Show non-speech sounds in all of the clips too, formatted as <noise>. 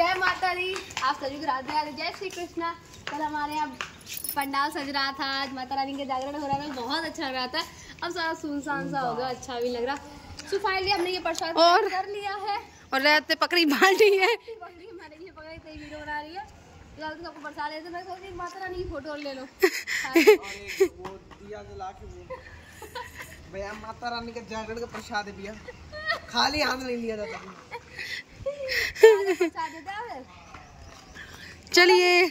जय माता दी आप सभी को राधे राधे जय श्री कृष्णा। कल हमारे यहाँ पंडाल सज रहा था। आज माता रानी के जागरण हो रहा था। बहुत अच्छा लग रहा था। अब सारा सुनसान सा हो गया अच्छा भी लग रहा। सो फाइनली हमने ये प्रसाद और? कर लिया है। और रहते पकड़ी बाल्टी है। प्रसाद देते मैं सोच रही माता रानी की फ़ोटो ले लो। वो दिया जला के <laughs> भैया माता रानी का जागरण का प्रसाद है। भैया खाली हाथ नहीं लिया जाता <laughs> चलिए।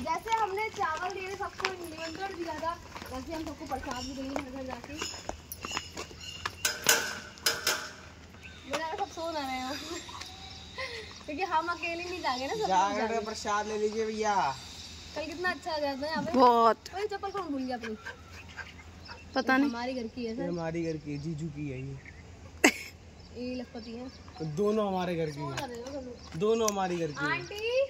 जैसे हमने चावल दिए सबको निमंत्रण दिया था वैसे हम सबको प्रसाद भी देंगे घर घर जाके। मेरा सब सो ना रहे हो। क्योंकि हम अकेले नहीं जाएँगे ना सब जाएँगे। प्रसाद ले लीजिए भैया। कल कितना अच्छा जाता है यहाँ पे। बहुत। चप्पल कौन भूल गया अपनी? पता नहीं। हमारी घर की है सर। हमारी घर की जीजू की है ये। ये लखपति है। दोनों हमारे घर की है। रहे। दोनों हमारी घर की आंटी।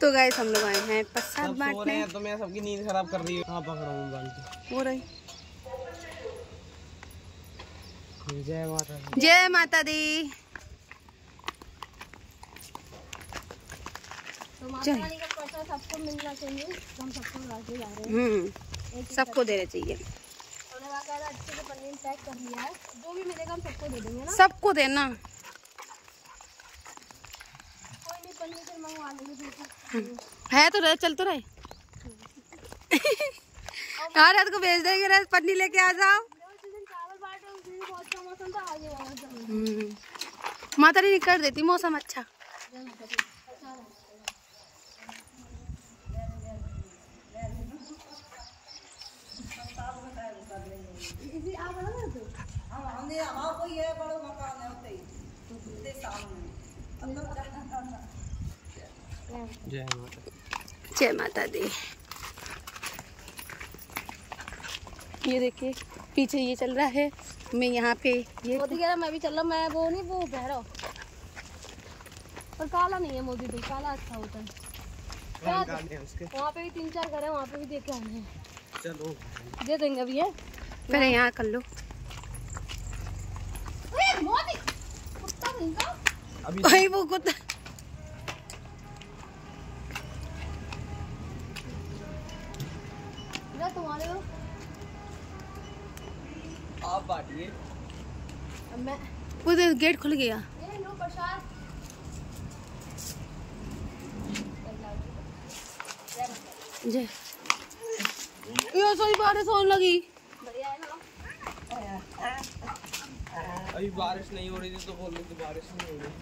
तो गाइस हम लोग आए हैं प्रसाद रहे बांटने। हैं तो मैं सबकी नींद खराब कर रही हूँ। हाँ पकड़ा हूँ हो रही। जय माता दी। जय माता दी। तो माता रानी का प्रसाद सबको मिलना चाहिए। हम सबको रहे हम्म सबको देना चाहिए। अच्छे से पन्नी में पैक कर लिया है। जो भी मिलेगा हम सबको दे देंगे ना। सबको देना। कोई नहीं पन्नी मंगवा लेंगे है तो रहे चल तो रहे। हाँ रात को भेज देंगे रात पन्नी लेके आ जाओ। है। हम्म। माता रानी कर देती मौसम अच्छा जय माता दी। अच्छा है। इसी आप बना रहे थे? जय माता दी। जय माता दी ये देखिए पीछे ये चल रहा है। मैं यहाँ पे ये मोदी कह रहा मैं भी चल रहा मैं वो नहीं वो कह रहा पर काला नहीं है मोदी तो काला अच्छा होता है। हैं वहाँ पे भी तीन चार घर है वहाँ पे भी देख के आने चलो। दे देंगे अभी है? पहले यहाँ कर लो। भाई वो कुत्ता। आप बांटिए। अब मैं उधर गेट खुल गया। ये लो प्रसाद। जय। यो सॉरी बारिश होने लगी बढ़िया है ना अभी बारिश नहीं हो रही थी तो बोल रही थी बारिश नहीं हो रही।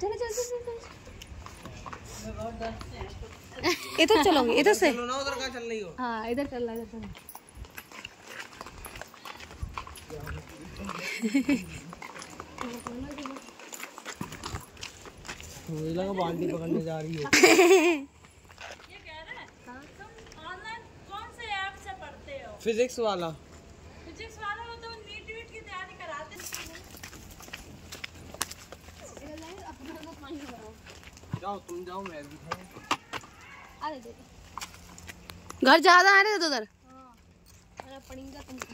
चलो चलो चलो इधर चलोगे इधर से? चलो ना उधर कहाँ चल रही हो। हाँ इधर चल रहा है इधर चल। रहा है। मुझे लगा बाल्टी पकड़ने जा रही हो ऑनलाइन कौन से ऐप से पढ़ते हो फिजिक्स वाला फिजिक्स वाला हो तो नीट वीट की तैयारी कराते नहीं, अपना तो पानी भरो। जाओ तुम जाओ मैं भी अरे। घर ज़्यादा आ रहे थे उधर हाँ अरे पड़ेगा तुमको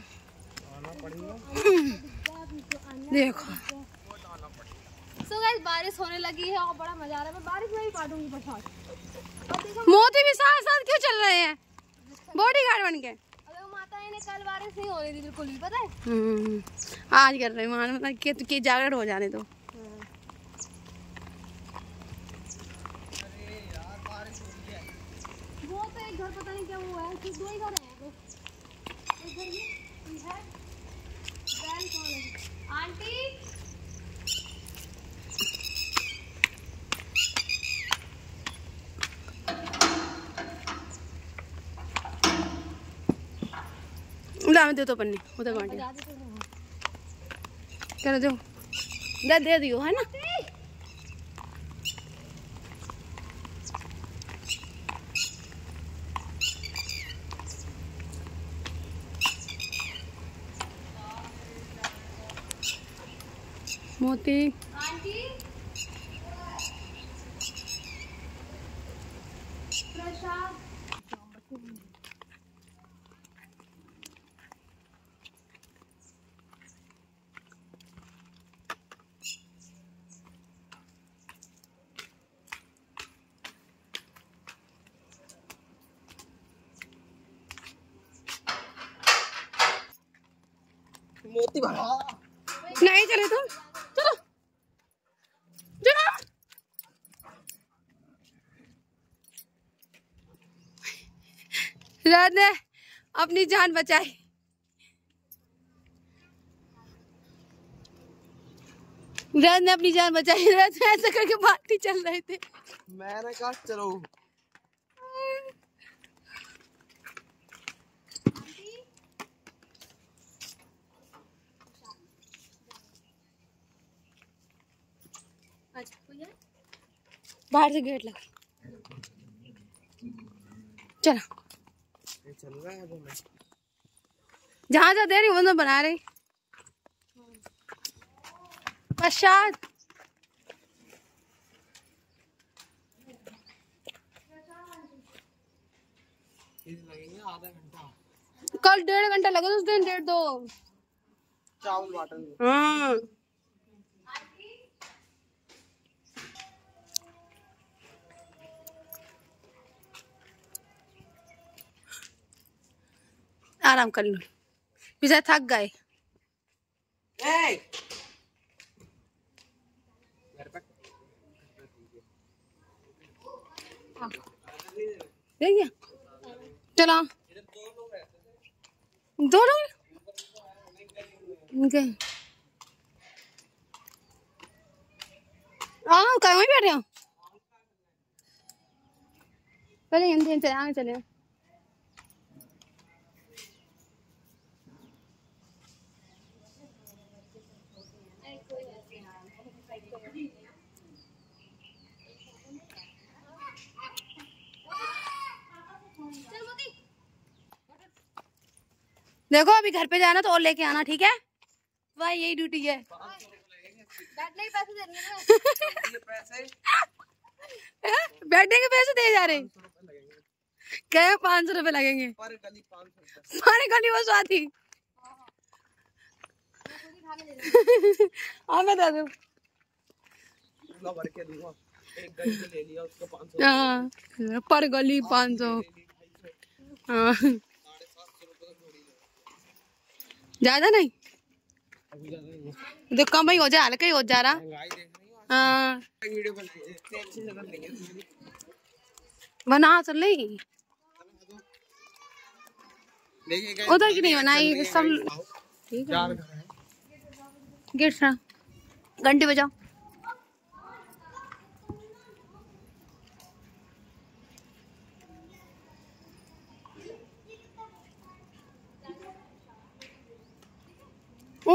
आना पड़ेगा देखो। सो गाइस बारिश होने लगी है और बड़ा मज़ा आ रहा है। मैं बारिश में ही काटूँगी प्रसाद मोदी भी साथ साथ क्यों चल रहे हैं? बॉडी गार्ड बन के। माता कल बारिश नहीं हो रही थी बिल्कुल भी पता है? हम्म, आज कर रहे मान मतलब कि, कि जागरण हो जाने दो। वो तो एक घर पता नहीं क्या हुआ है दो ही घर हैं। आंटी दे तो पन्नी उधर बांटी चलो देते दो दे। दे। दियो है ना? मोती। मोती भरा नहीं चले तुम चलो चलो रात ने अपनी जान बचाई। रात ने अपनी जान बचाई। रात में ऐसा करके बात ही चल रहे थे। मैंने कहा चलो। बाहर से गेट लगा। चलो। चल रहा है वो मैं। जहाँ जा दे रही हूँ बना रही। पश्चात। कल डेढ़ घंटा लगा उस दिन डेढ़ दो। चावल बाटन हाँ। आराम कर लो पिछले थक गए चलो दो लोग ओके हाँ कहीं बैठे हो पहले आगे चले चल देखो अभी घर पे जाना तो और लेके आना ठीक है? भाई यही ड्यूटी है। बैठने के पैसे दे रही है ये पैसे <laughs> बैठने के पैसे दे जा रहे। क्या पाँच सौ रुपए लगेंगे। पर गली पाँच सौ पानी का नहीं वो स्वाति। <laughs> हाँ मैं दे दूँ। पूरा भर के दूँगा। एक गली में ले लिया उसको पाँच सौ। हाँ पर गली पाँच सौ। हाँ। ज़्यादा नहीं? तो कम ही हो जाए हल्का ही हो जा रहा। हो। बना चल रही उधर की नहीं बनाई सब ठीक है। हैं। गेट सा घंटी बजाओ।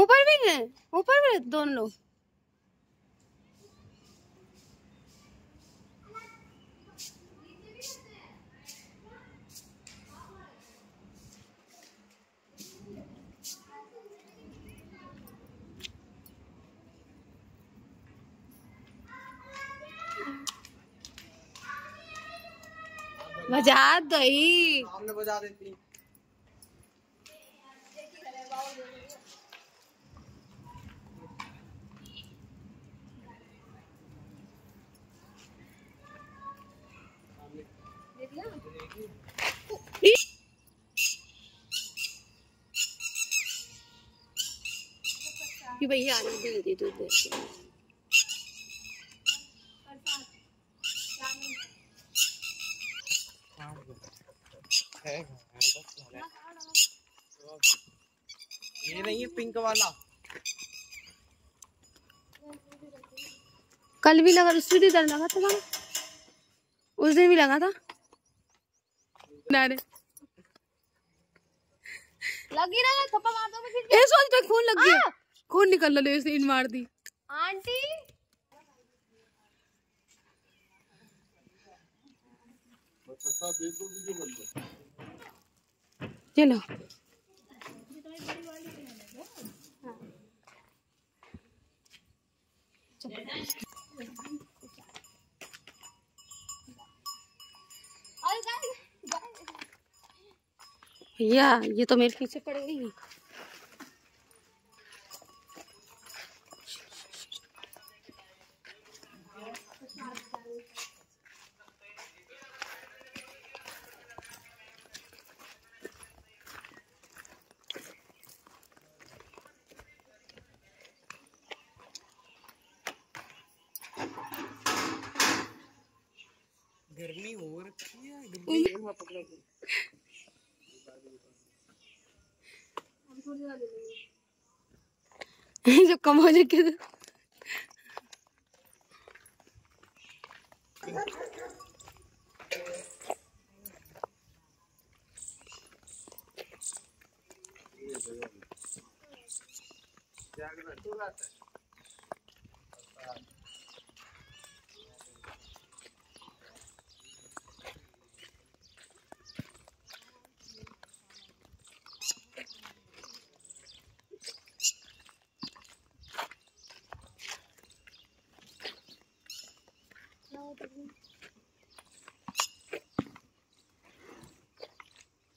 ऊपर भी गए? ऊपर भी दोनों लोग? बजा दही। सामने बजा देती भैया आने दे दे दूध दे। ये नहीं है पिंक वाला। कल भी लगा उस दिन लगा था उस दिन भी लगा था? लगी ना थप्पा मार ए सोच तो खून लग गया। खून निकल रहा है इन मार दी। आंटी। चलो। भैया ये तो मेरे पीछे पड़ गई गर्मी हो रखी है गर्मी जब कम हो जाएगी तो?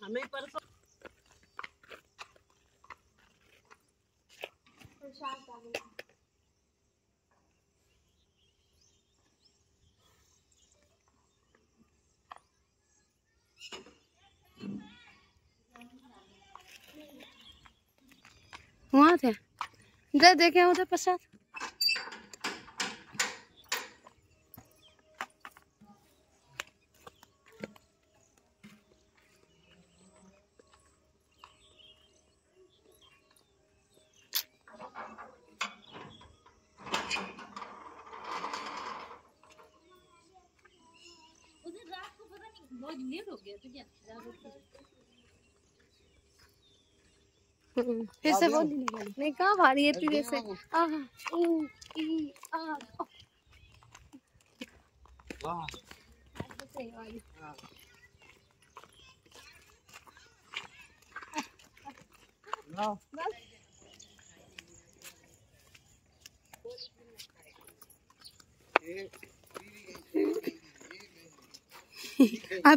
हमें परसों वहाँ थे। इधर देखे उधर प्रसाद उधर रात को पता नहीं बहुत लेट हो गया तो क्या हम्म, <laughs> फिर से बोल। नहीं कहाँ भारी है? तेरे से।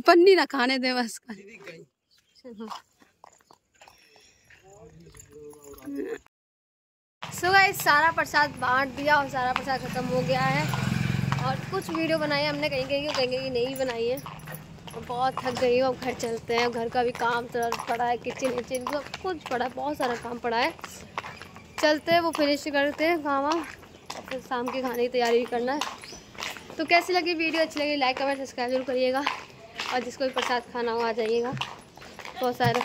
पन्नी ना खाने दे बस। सो गाइस सारा प्रसाद बांट दिया और सारा प्रसाद खत्म हो गया है। और कुछ वीडियो बनाई हमने कहीं कहीं कहीं कहीं नहीं बनाई है। बहुत थक गई हूँ, अब घर चलते हैं। घर का भी काम पड़ा है किचन विचन सब कुछ पड़ा है बहुत सारा काम पड़ा है। चलते हैं, वो फिनिश करते हैं काम और फिर शाम के खाने की तैयारी करना है। तो कैसी लगी वीडियो? अच्छी लगी लाइक कमेंट सब्सक्राइब ज़रूर करिएगा। और जिसको भी प्रसाद खाना हो, आ जाइएगा। बहुत सारा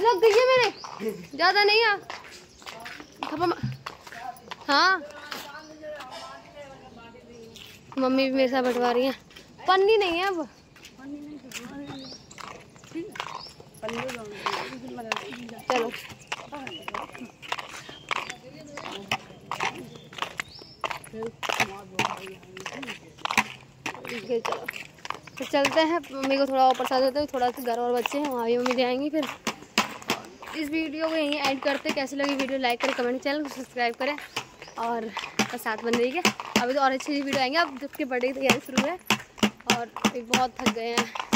लग गई है मेरे। ज़्यादा नहीं मा- हाँ। मम्मी भी मेरे साथ बंटवा रही है। पन्नी नहीं है अब। चलो। चलो। तो चलते हैं। मम्मी को थोड़ा और प्रसाद देते हैं, थोड़ा सा घर और बच्चे हैं, वहाँ भी मम्मी ले आएँगी फिर। इस वीडियो को यहीं ऐड करते कैसी लगी वीडियो लाइक करें कमेंट चैनल को सब्सक्राइब करें। और साथ बन रही है अभी तो और अच्छी वीडियो आएँगे। अब जबकि बर्थडे की तैयारी शुरू है। और एक बहुत थक गए हैं।